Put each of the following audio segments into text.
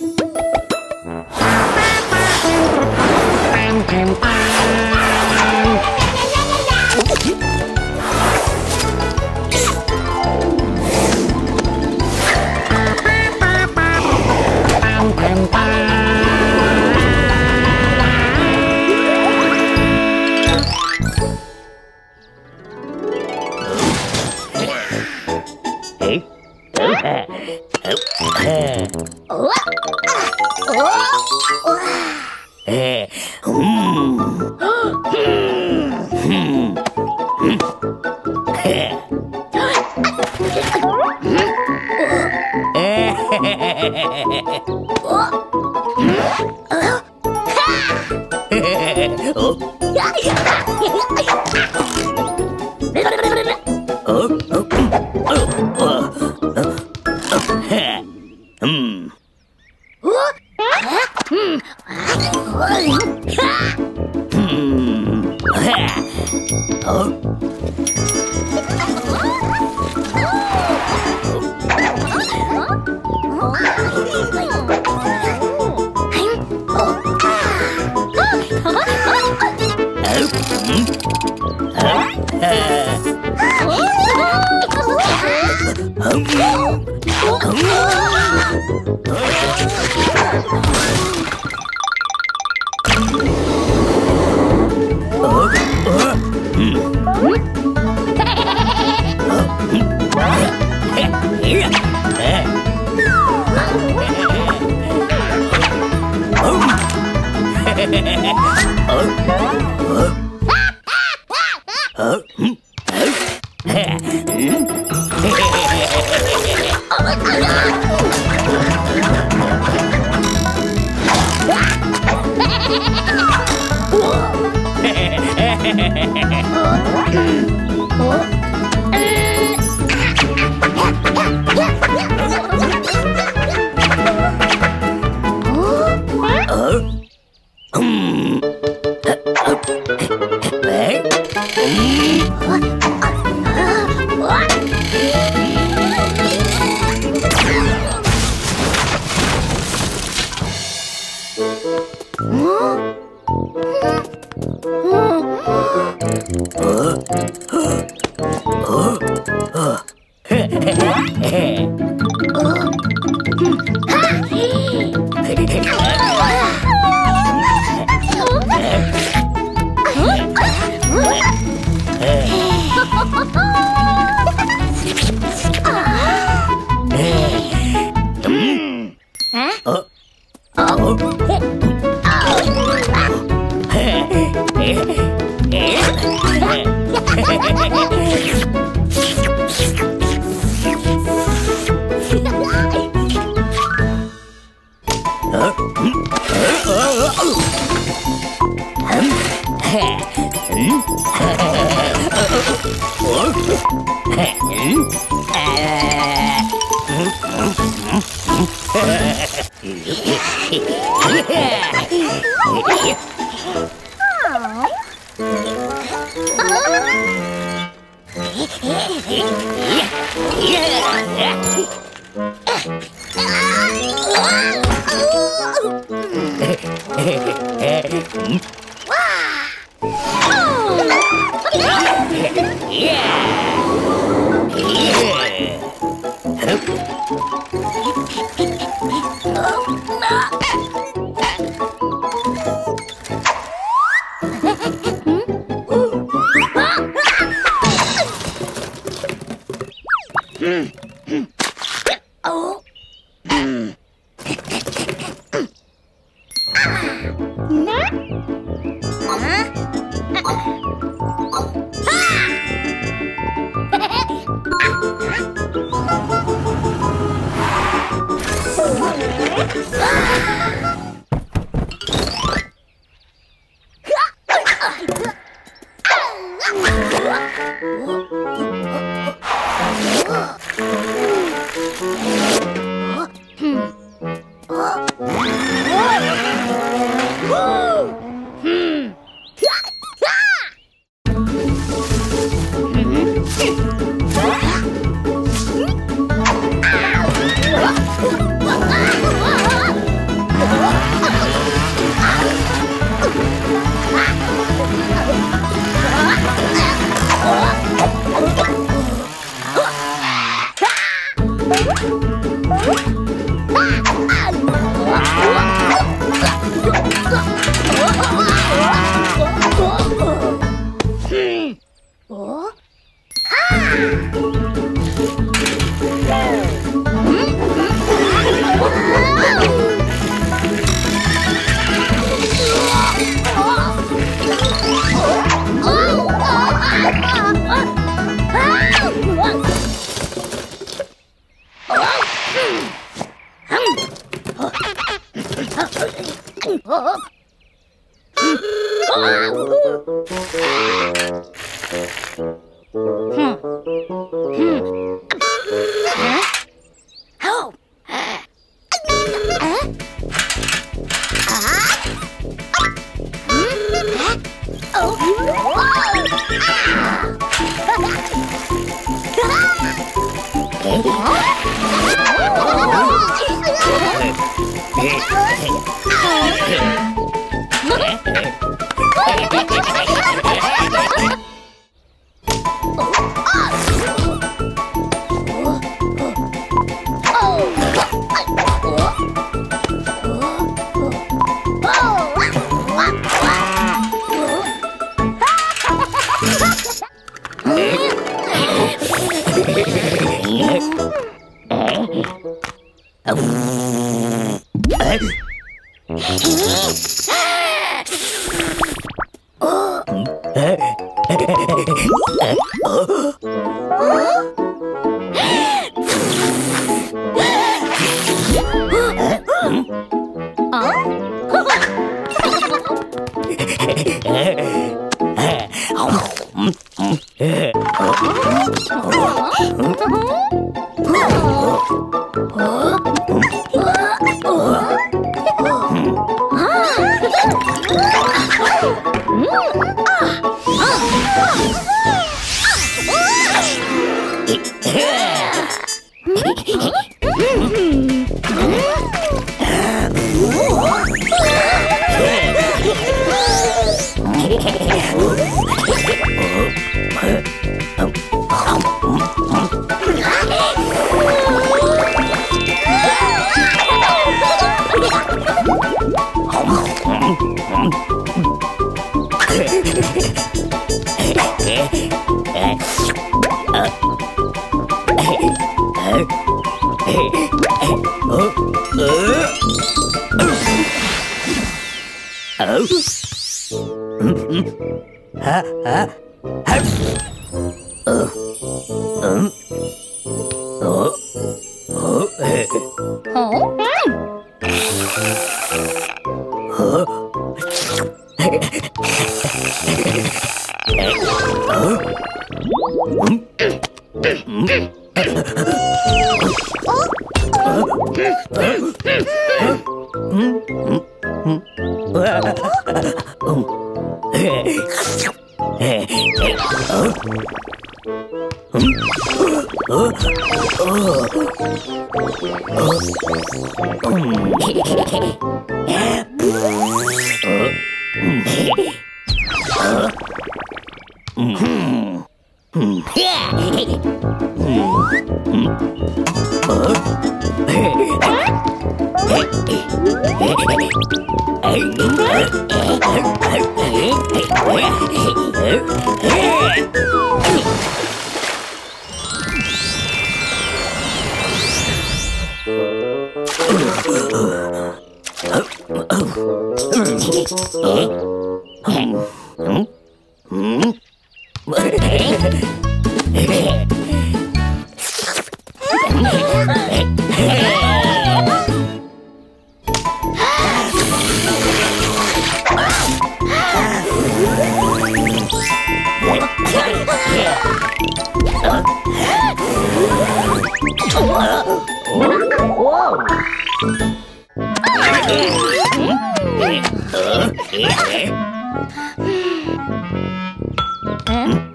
Bam, bam, bam. Ờ? 음. huh? Huh? Hmm? Ờ Oh!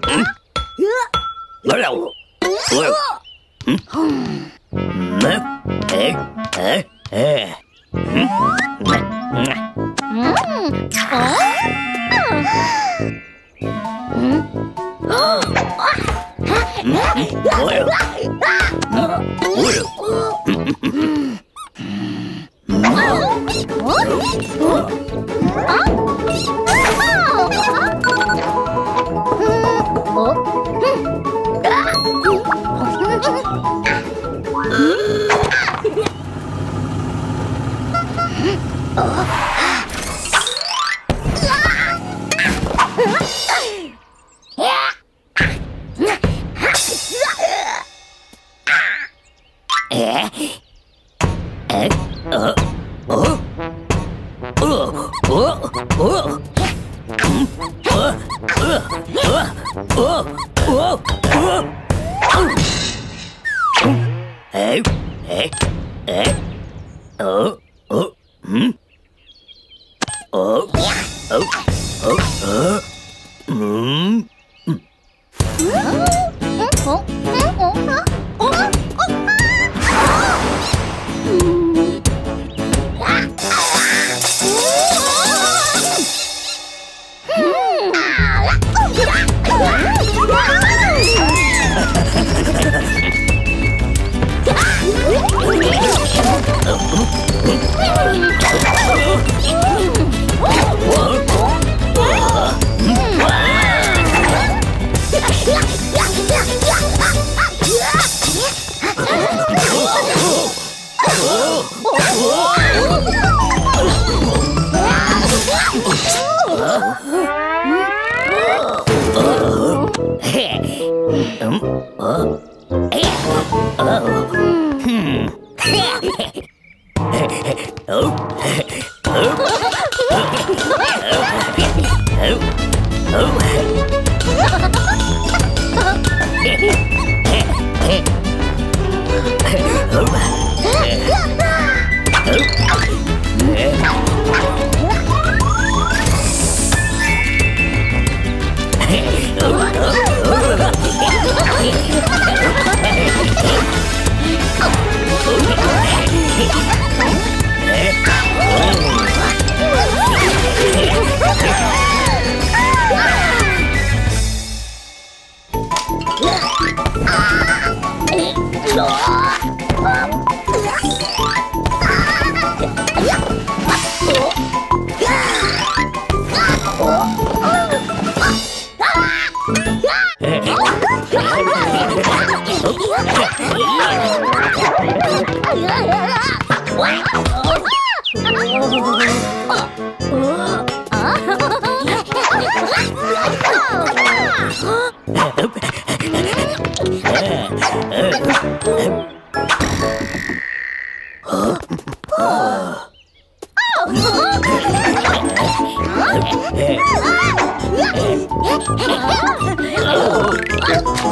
Não.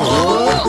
Oh!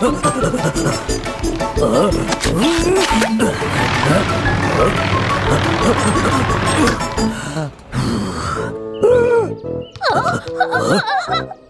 あ っ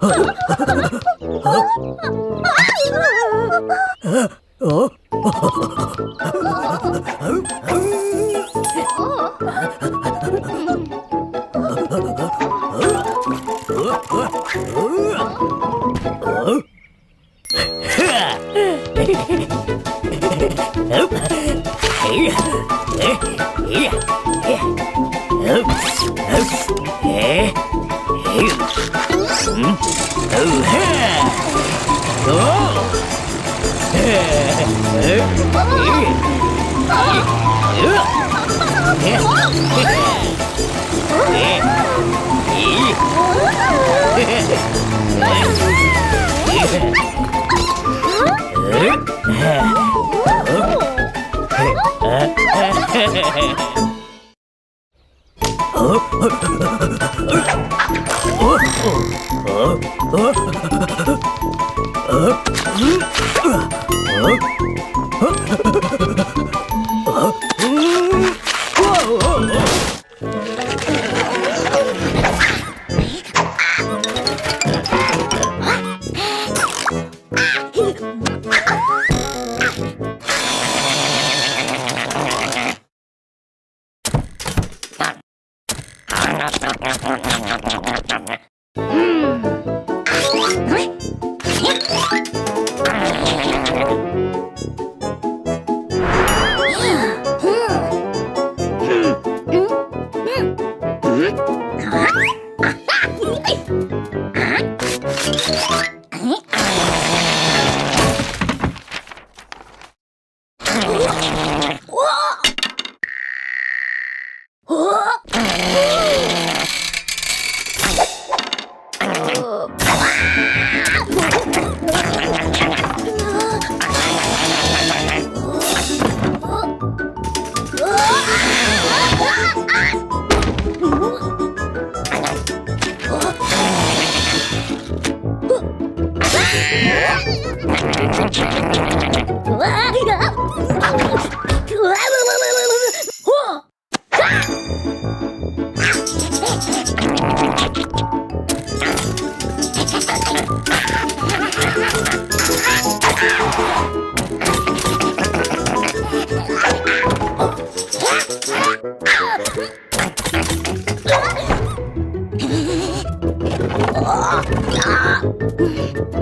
啊。啊嗯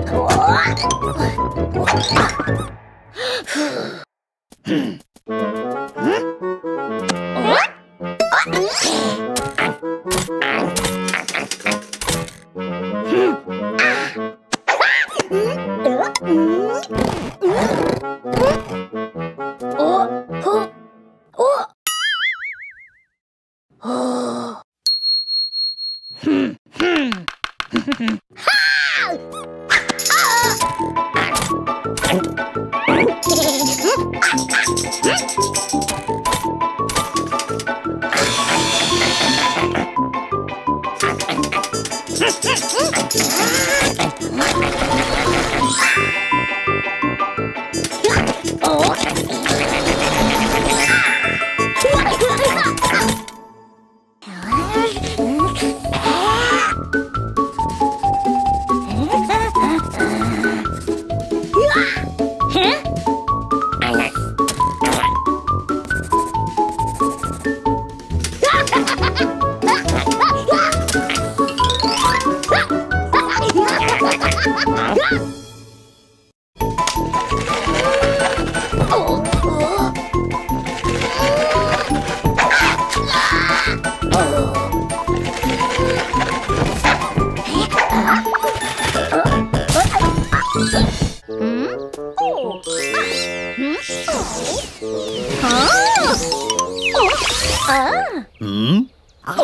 我我我啊啊呼嗯嗯好。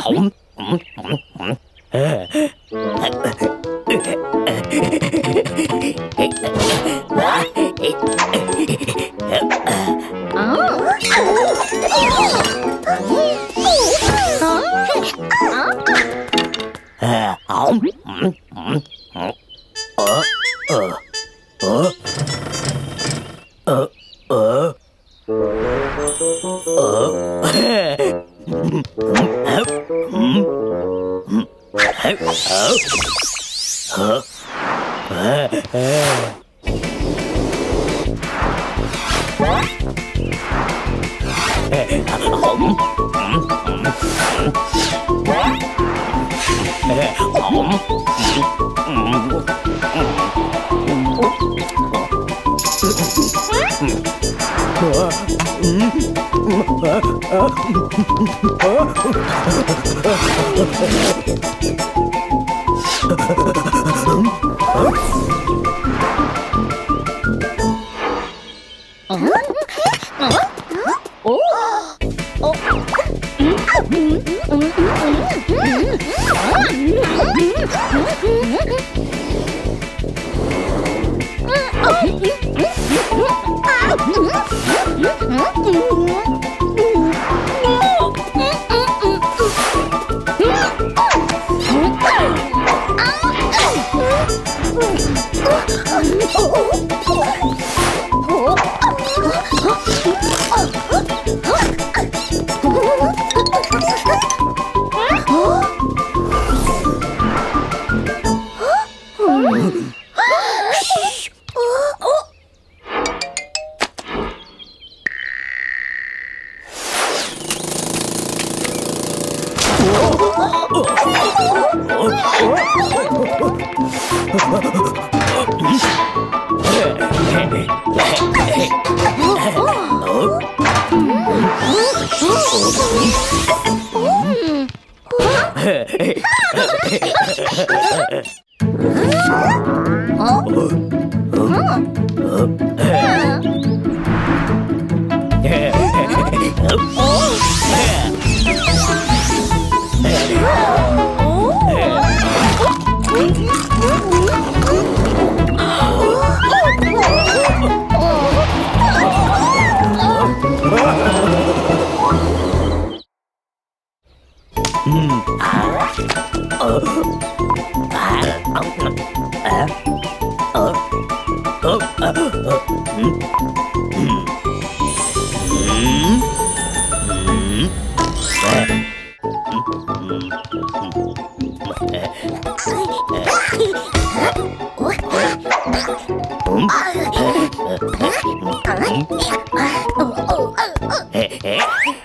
Hey, hey.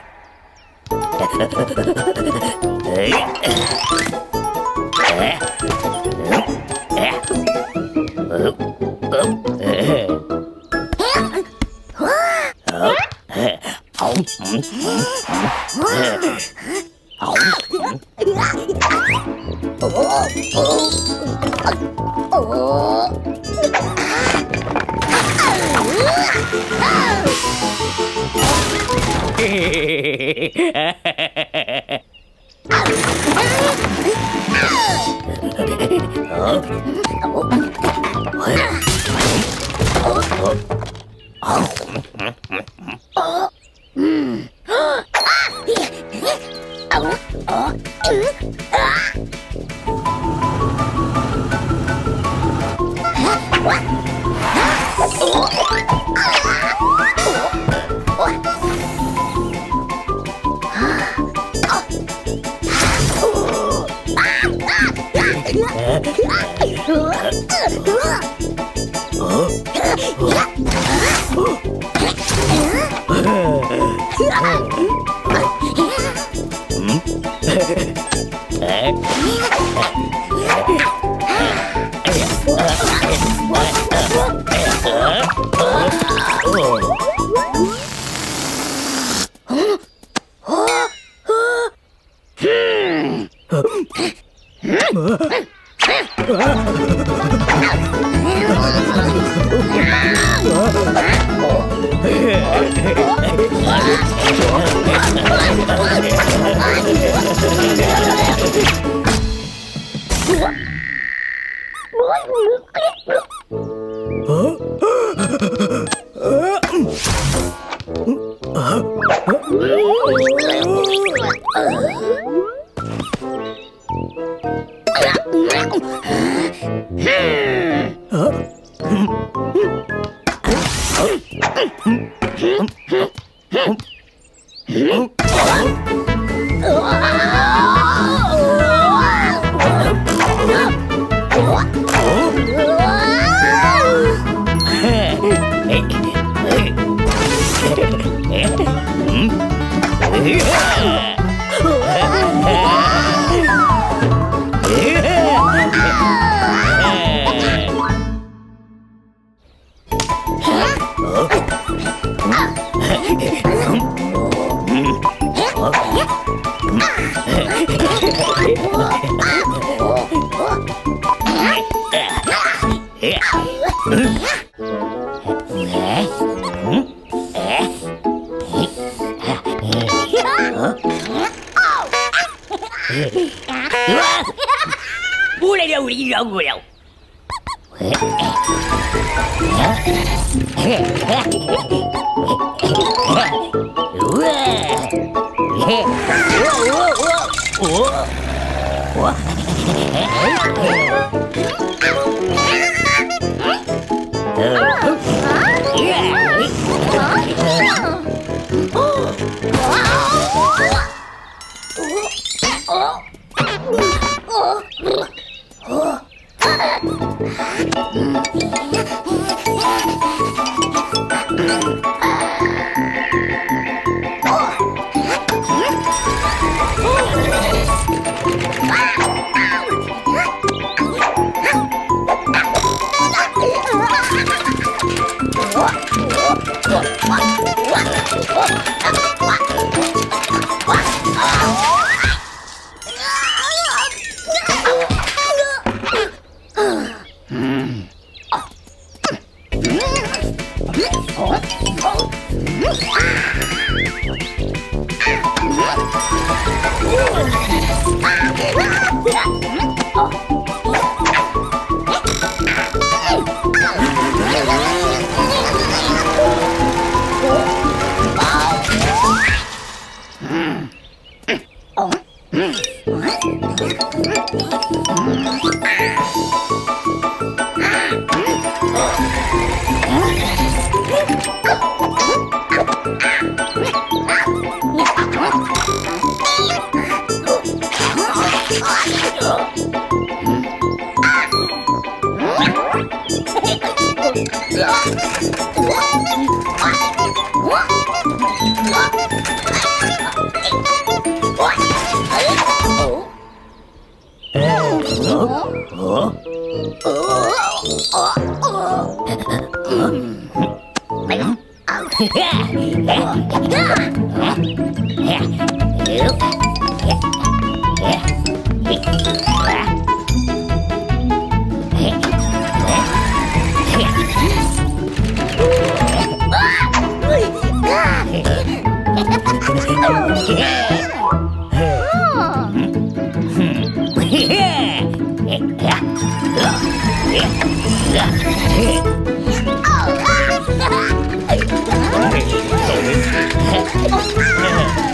Oh. うわっ Oh, Oh,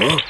어?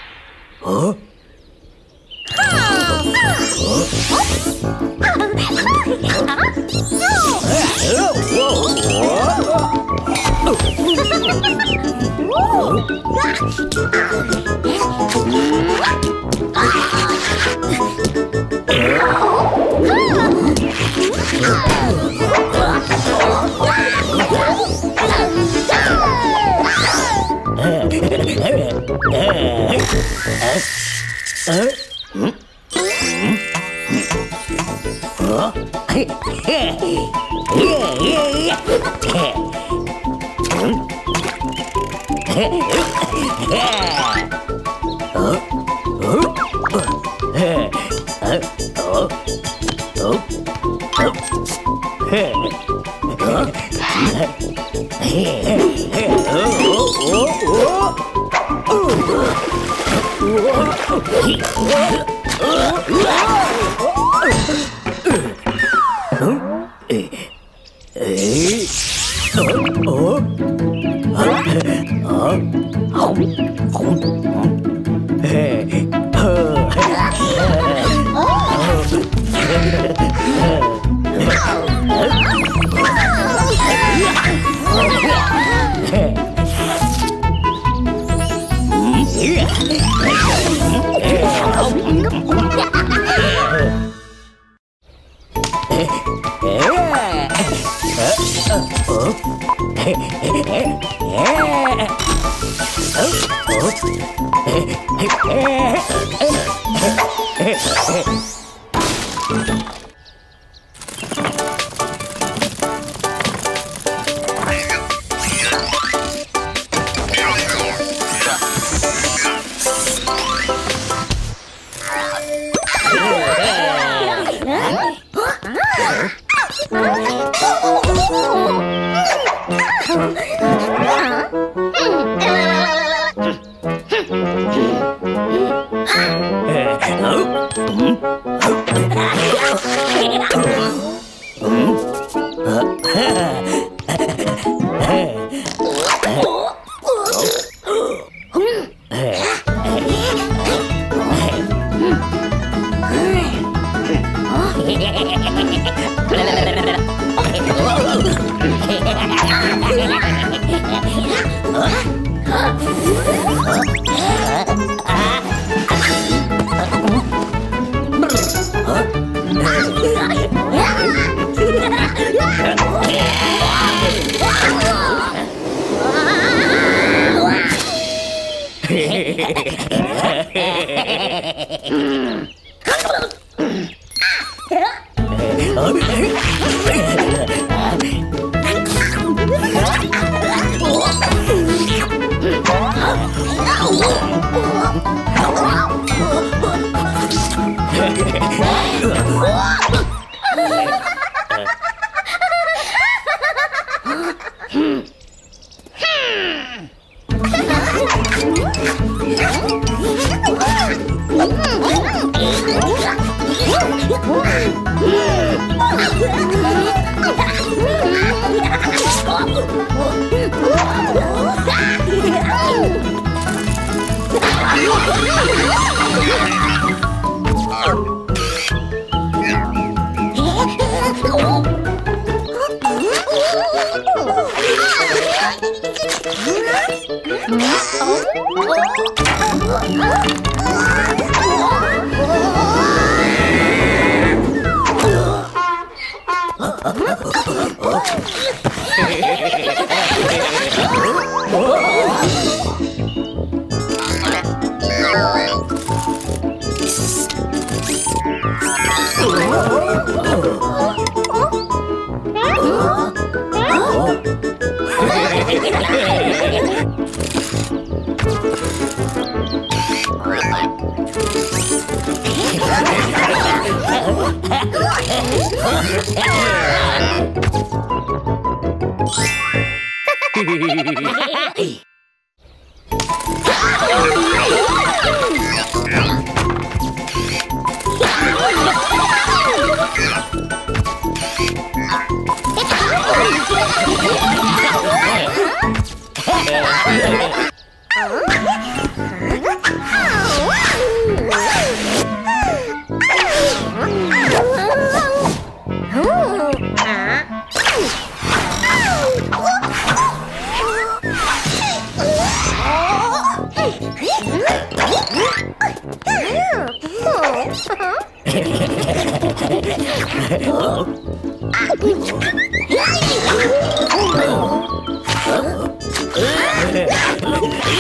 呃呃呃呃 Yeah. Ha ha ha ha!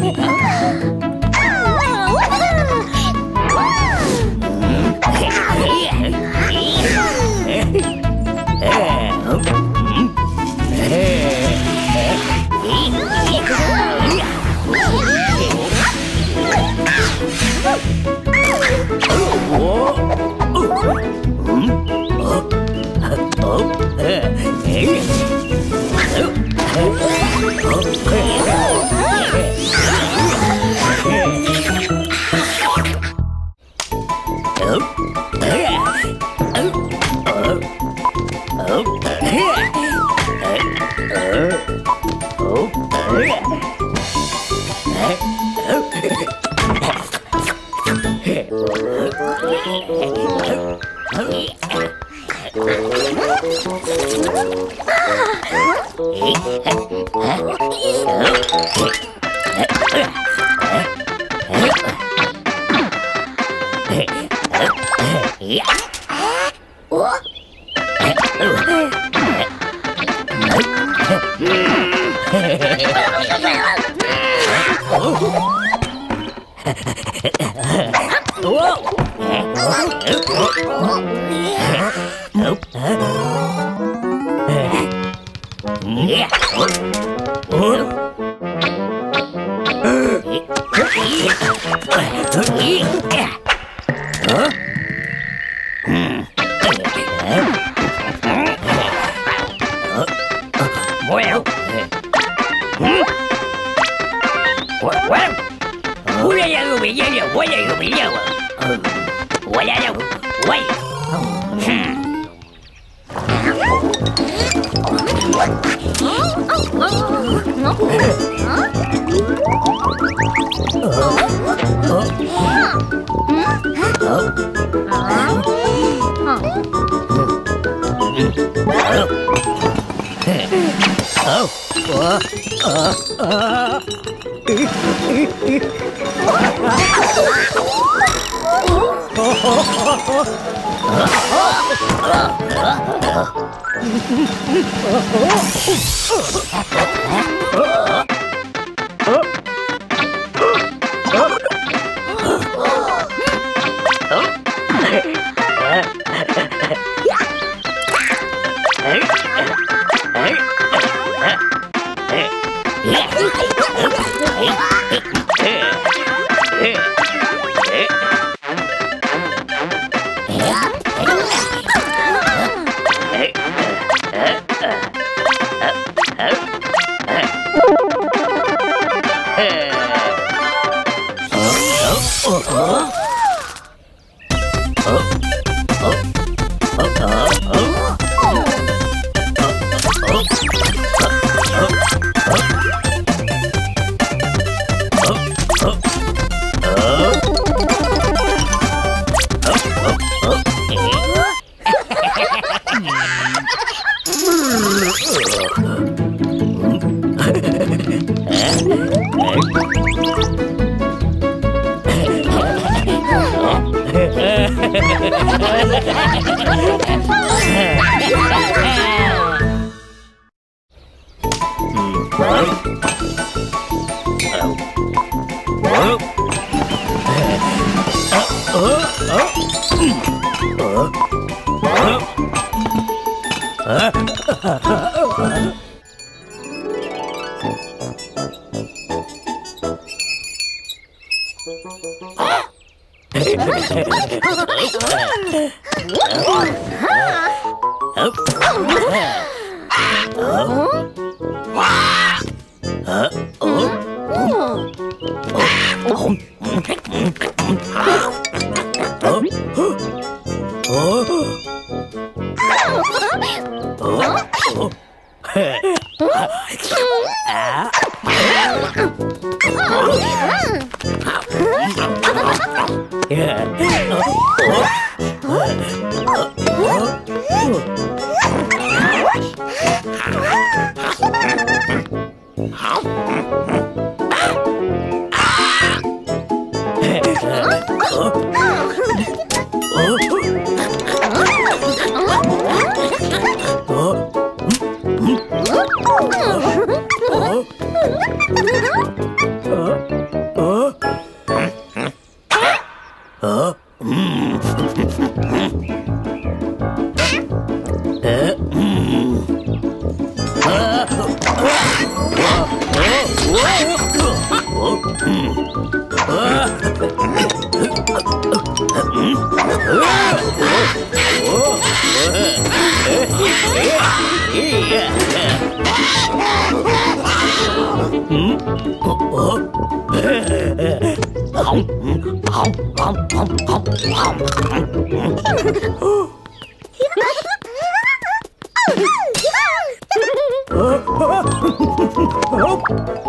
你 Yeah. Oh. Oh!